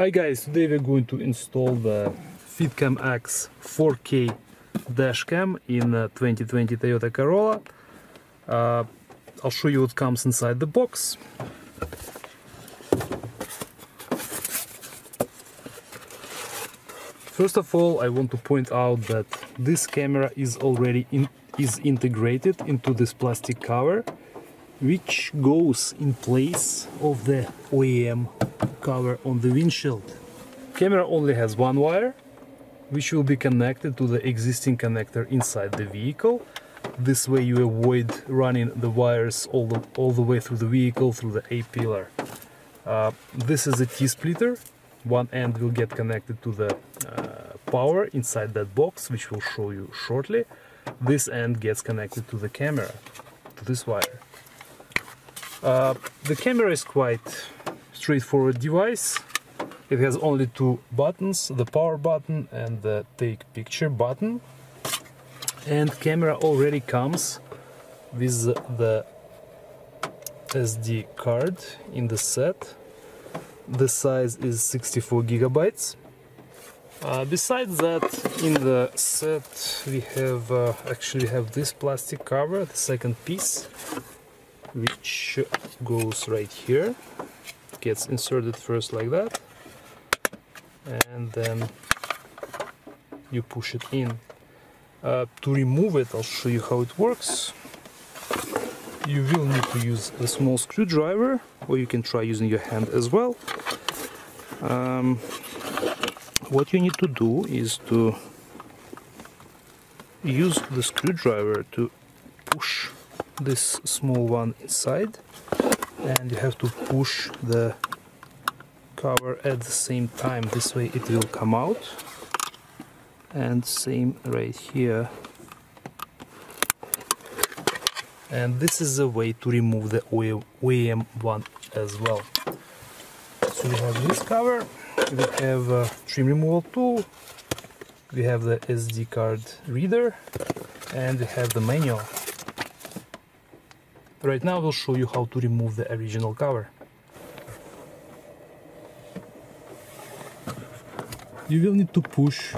Hi guys, today we're going to install the FitCam X 4K dashcam in 2020 Toyota Corolla. Uh, I'll show you what comes inside the box. First of all, I want to point out that this camera is already in, is integrated into this plastic cover which goes in place of the OEM cover on the windshield. Camera only has one wire, which will be connected to the existing connector inside the vehicle. This way you avoid running the wires all the, all the way through the vehicle through the A-pillar. Uh, this is a T-splitter. One end will get connected to the uh, power inside that box, which we'll show you shortly. This end gets connected to the camera, to this wire. Uh, the camera is quite straightforward device. It has only two buttons, the power button and the take picture button. And camera already comes with the SD card in the set. The size is 64 gigabytes. Uh, besides that, in the set we have uh, actually have this plastic cover, the second piece, which goes right here gets inserted first like that. And then you push it in. Uh, to remove it I'll show you how it works. You will need to use a small screwdriver or you can try using your hand as well. Um, what you need to do is to use the screwdriver to push this small one inside and you have to push the cover at the same time. This way it will come out. And same right here. And this is a way to remove the OEM one as well. So we have this cover we have a trim removal tool we have the SD card reader and we have the manual Right now we'll show you how to remove the original cover. You will need to push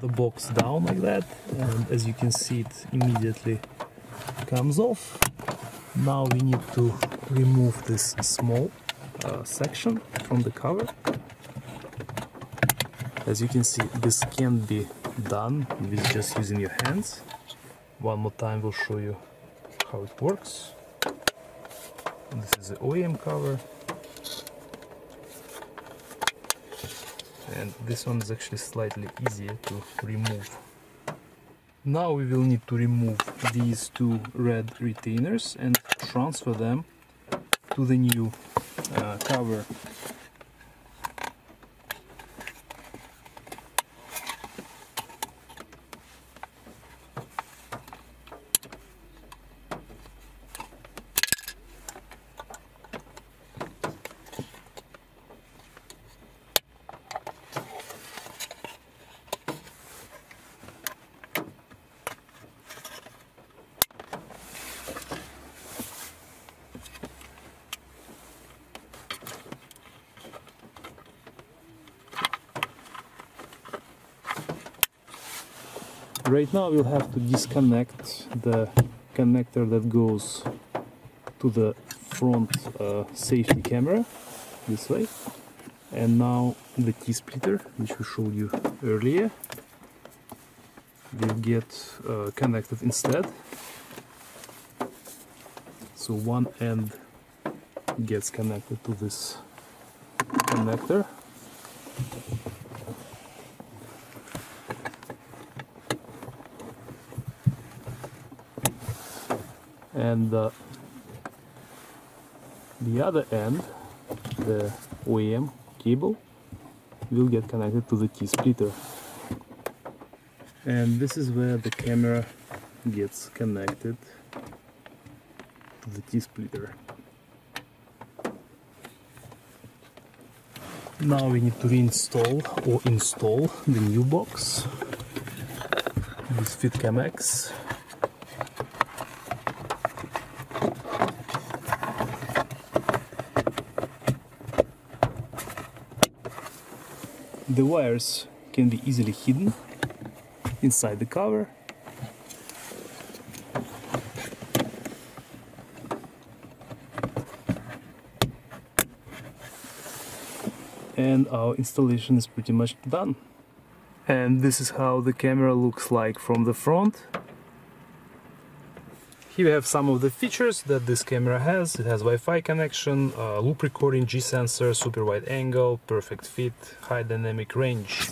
the box down like that and as you can see it immediately comes off. Now we need to remove this small uh, section from the cover. As you can see this can be done with just using your hands. One more time we'll show you how it works. This is the OEM cover. And this one is actually slightly easier to remove. Now we will need to remove these two red retainers and transfer them to the new uh, cover Right now we'll have to disconnect the connector that goes to the front uh, safety camera this way. And now the T-splitter which we showed you earlier will get uh, connected instead. So one end gets connected to this connector and uh, the other end the OEM cable will get connected to the T-splitter and this is where the camera gets connected to the T-splitter now we need to reinstall or install the new box. This FitCam X The wires can be easily hidden inside the cover. And our installation is pretty much done. And this is how the camera looks like from the front. Here we have some of the features that this camera has. It has Wi-Fi connection, uh, loop recording, G-sensor, super wide angle, perfect fit, high dynamic range.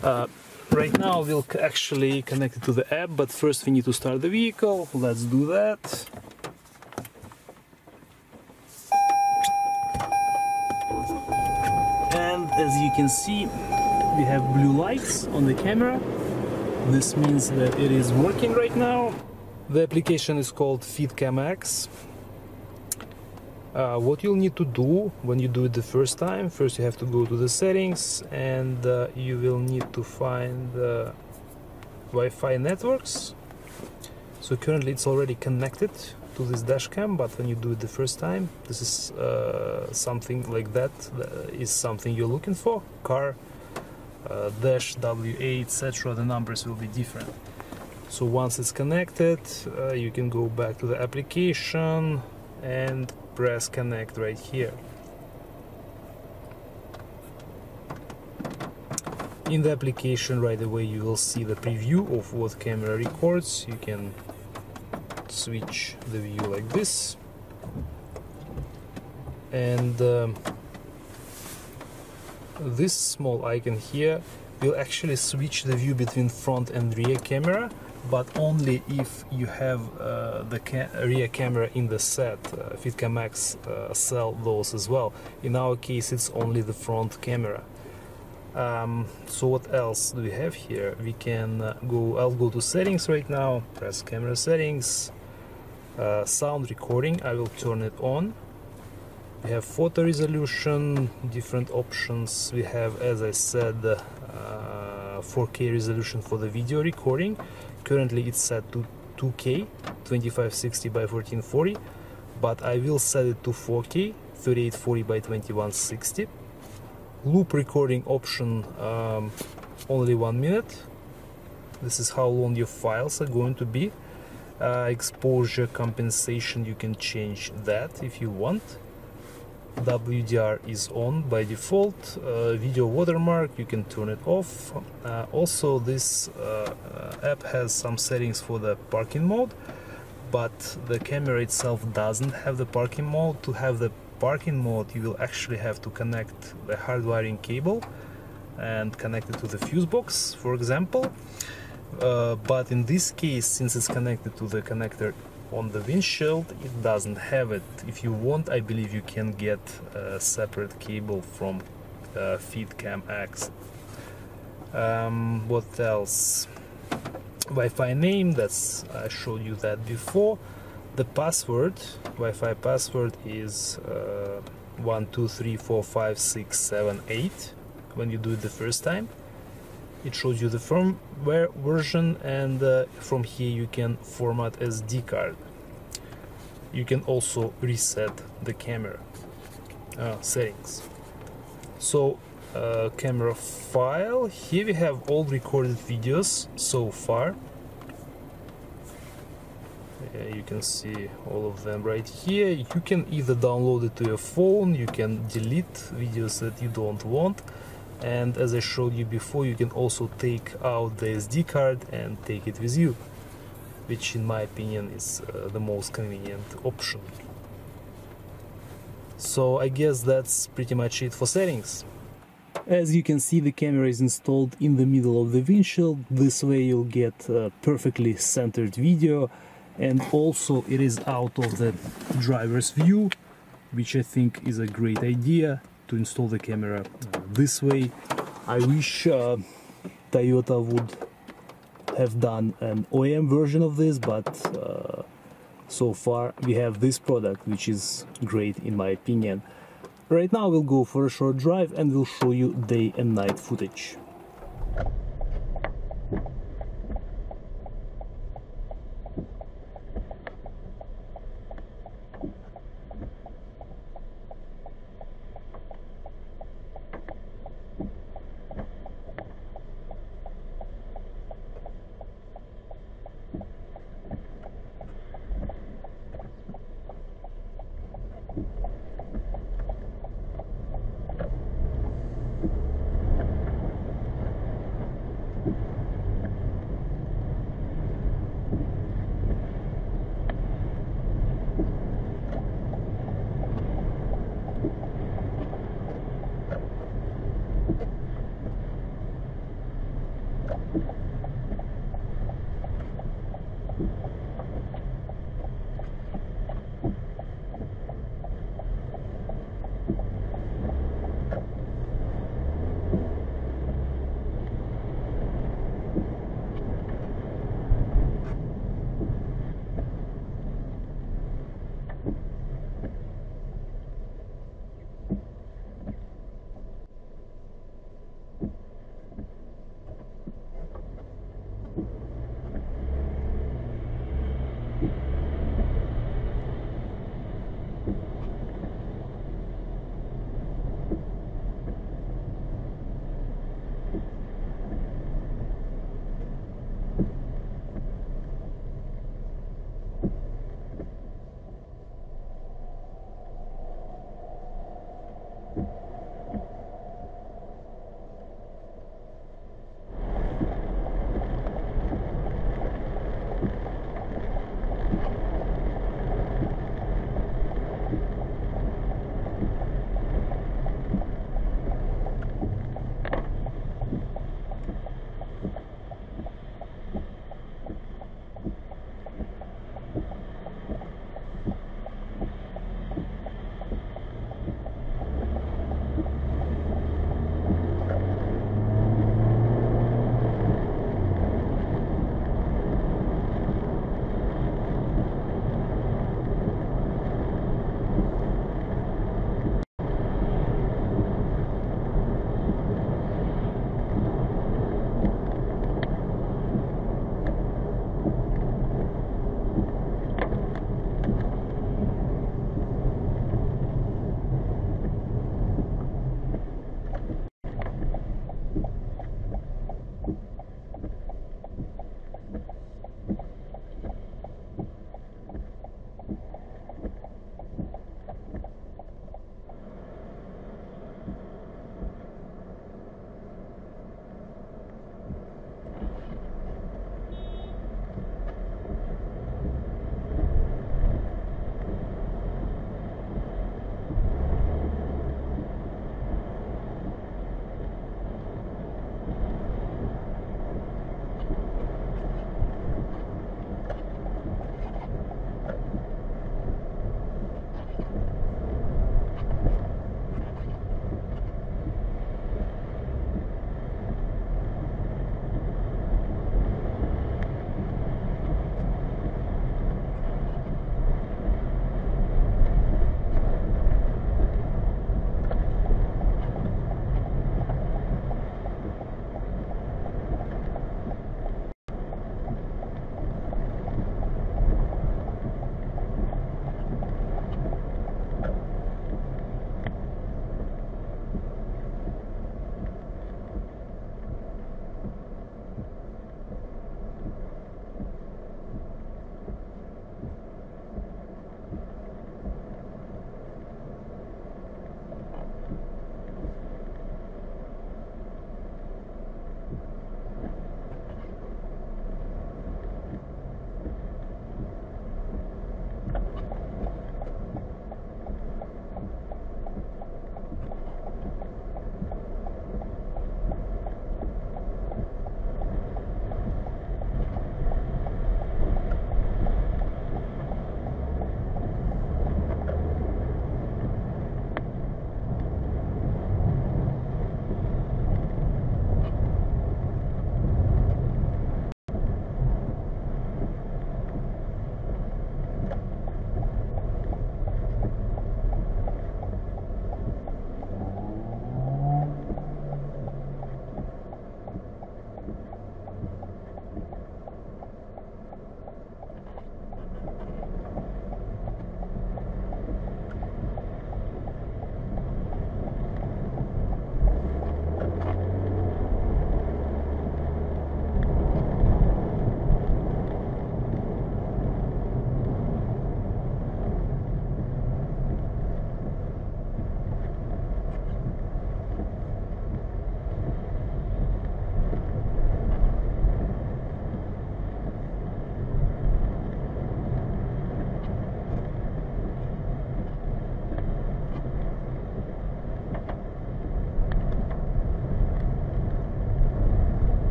Uh, right now we'll actually connect it to the app, but first we need to start the vehicle. Let's do that. And as you can see, we have blue lights on the camera. This means that it is working right now. The application is called FitCam X. Uh, what you'll need to do when you do it the first time, first you have to go to the settings and uh, you will need to find uh, Wi-Fi networks. So currently it's already connected to this dash cam, but when you do it the first time, this is uh, something like that, that is something you're looking for. Car, uh, dash, WA, etc. The numbers will be different. So once it's connected, uh, you can go back to the application and press connect right here. In the application right away you will see the preview of what camera records. You can switch the view like this and um, this small icon here will actually switch the view between front and rear camera but only if you have uh, the ca rear camera in the set. Uh, FitCam X uh, sell those as well. In our case, it's only the front camera. Um, so what else do we have here? We can uh, go. I'll go to settings right now. Press camera settings. Uh, sound recording. I will turn it on. We have photo resolution, different options. We have, as I said, 4K uh, resolution for the video recording currently it's set to 2K 2560 by 1440 but I will set it to 4K 3840 by 2160 loop recording option um, only one minute. This is how long your files are going to be. Uh, exposure compensation you can change that if you want WDR is on by default. Uh, video watermark, you can turn it off. Uh, also, this uh, app has some settings for the parking mode, but the camera itself doesn't have the parking mode. To have the parking mode, you will actually have to connect the hardwiring cable and connect it to the fuse box, for example. Uh, but in this case, since it's connected to the connector on the windshield it doesn't have it. If you want I believe you can get a separate cable from uh, FitCam X um, what else? Wi-Fi name that's I showed you that before. The password Wi-Fi password is uh, 1 2 3 4 5 6 7 8 when you do it the first time it shows you the firmware version and uh, from here you can format SD card. You can also reset the camera uh, settings. So uh, camera file here we have all recorded videos so far. You can see all of them right here. You can either download it to your phone you can delete videos that you don't want and as I showed you before you can also take out the SD card and take it with you which in my opinion is uh, the most convenient option. So I guess that's pretty much it for settings. As you can see the camera is installed in the middle of the windshield. This way you'll get a perfectly centered video. And also it is out of the driver's view which I think is a great idea to install the camera uh, this way. I wish uh, Toyota would have done an OEM version of this, but uh, so far we have this product, which is great in my opinion. Right now we'll go for a short drive and we'll show you day and night footage.